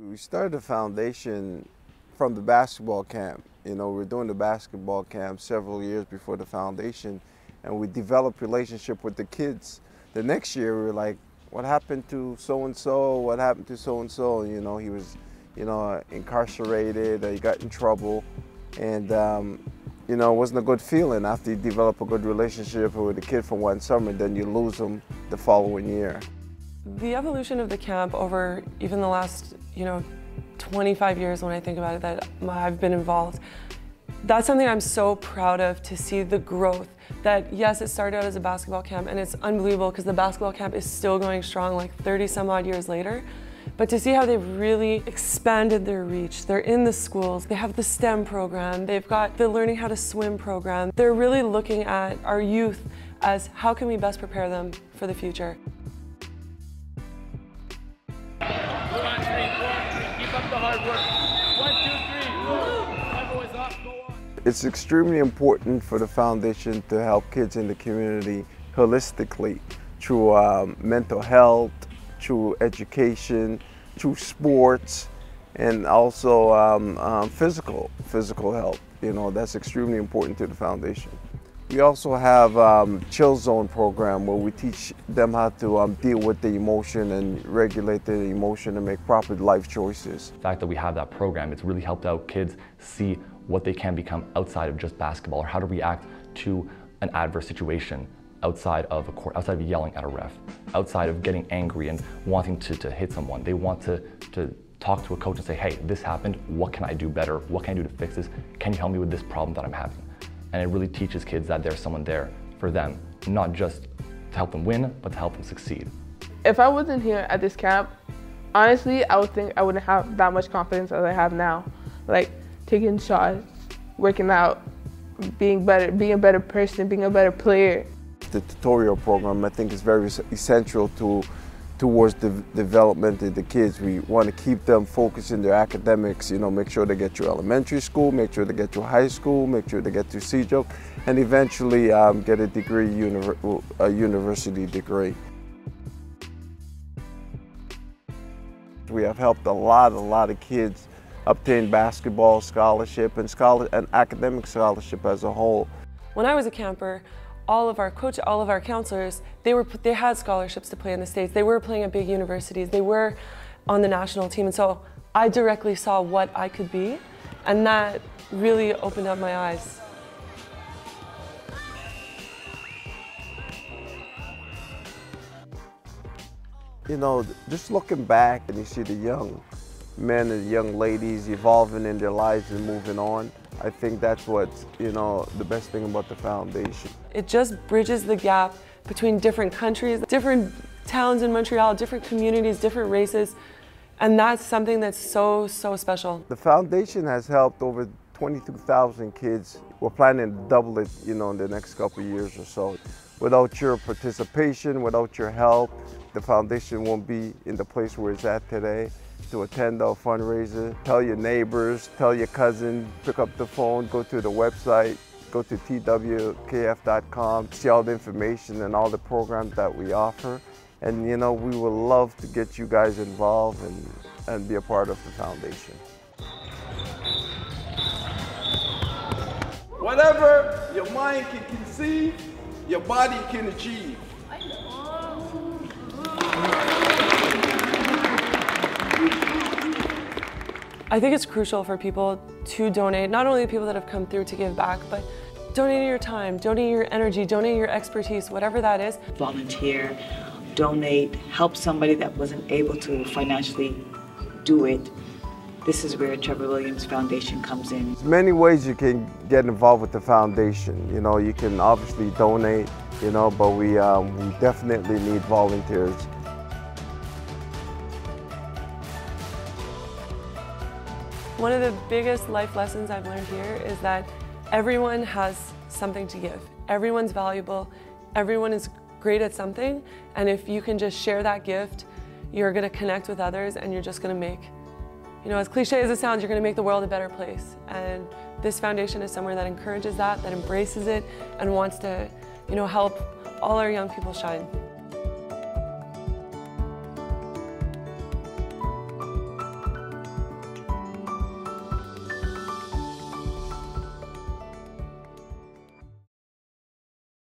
We started the foundation from the basketball camp. You know, we were doing the basketball camp several years before the foundation, and we developed relationship with the kids. The next year, we were like, "What happened to so and so? What happened to so and so?" You know, he was, you know, incarcerated. He got in trouble, and um, you know, it wasn't a good feeling after you develop a good relationship with a kid for one summer, then you lose them the following year. The evolution of the camp over even the last, you know, 25 years when I think about it that I've been involved, that's something I'm so proud of to see the growth that yes, it started out as a basketball camp and it's unbelievable because the basketball camp is still going strong like 30 some odd years later. But to see how they've really expanded their reach, they're in the schools, they have the STEM program, they've got the learning how to swim program. They're really looking at our youth as how can we best prepare them for the future. It's extremely important for the foundation to help kids in the community holistically through um, mental health, through education, through sports, and also um, um, physical physical health. You know that's extremely important to the foundation. We also have um, Chill Zone program where we teach them how to um, deal with the emotion and regulate the emotion and make proper life choices. The fact that we have that program, it's really helped out kids see what they can become outside of just basketball or how to react to an adverse situation outside of a court, outside of yelling at a ref, outside of getting angry and wanting to, to hit someone. They want to, to talk to a coach and say, hey, this happened, what can I do better? What can I do to fix this? Can you help me with this problem that I'm having? And it really teaches kids that there's someone there for them, not just to help them win, but to help them succeed. If I wasn't here at this camp, honestly, I would think I wouldn't have that much confidence as I have now. Like taking shots, working out, being better, being a better person, being a better player. The tutorial program, I think, is very essential to towards the development of the kids. We want to keep them focused in their academics, you know, make sure they get to elementary school, make sure they get to high school, make sure they get to CEGEP, and eventually um, get a degree, a university degree. We have helped a lot, a lot of kids obtain basketball scholarship and, scholar and academic scholarship as a whole. When I was a camper, all of our coach, all of our counselors, they were they had scholarships to play in the states. They were playing at big universities. They were on the national team, and so I directly saw what I could be, and that really opened up my eyes. You know, just looking back and you see the young men and young ladies evolving in their lives and moving on. I think that's what, you know, the best thing about the foundation. It just bridges the gap between different countries, different towns in Montreal, different communities, different races, and that's something that's so, so special. The foundation has helped over 22,000 kids. We're planning to double it, you know, in the next couple years or so. Without your participation, without your help, the foundation won't be in the place where it's at today to attend our fundraiser. Tell your neighbors, tell your cousin, pick up the phone, go to the website, go to twkf.com, see all the information and all the programs that we offer. And you know, we would love to get you guys involved and, and be a part of the foundation. Whatever your mind can conceive, your body can achieve. I think it's crucial for people to donate, not only the people that have come through to give back, but donate your time, donate your energy, donate your expertise, whatever that is. Volunteer, donate, help somebody that wasn't able to financially do it. This is where Trevor Williams Foundation comes in. There's many ways you can get involved with the foundation. You know, you can obviously donate, you know, but we, um, we definitely need volunteers. One of the biggest life lessons I've learned here is that everyone has something to give. Everyone's valuable, everyone is great at something, and if you can just share that gift, you're gonna connect with others and you're just gonna make, you know, as cliche as it sounds, you're gonna make the world a better place. And this foundation is somewhere that encourages that, that embraces it, and wants to, you know, help all our young people shine.